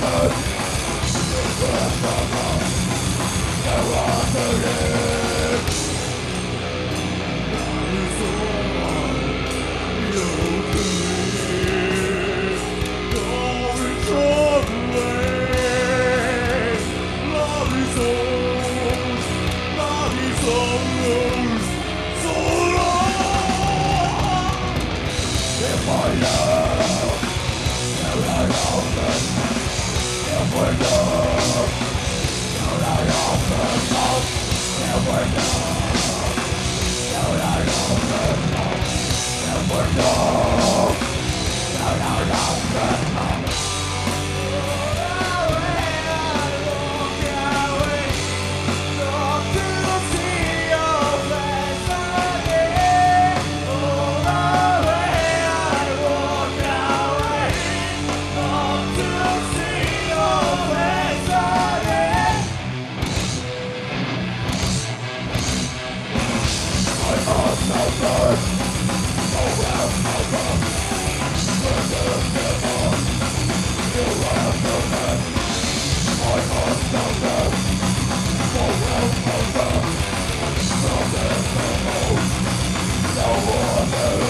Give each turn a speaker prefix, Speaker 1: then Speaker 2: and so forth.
Speaker 1: Never to live No! No more, no more.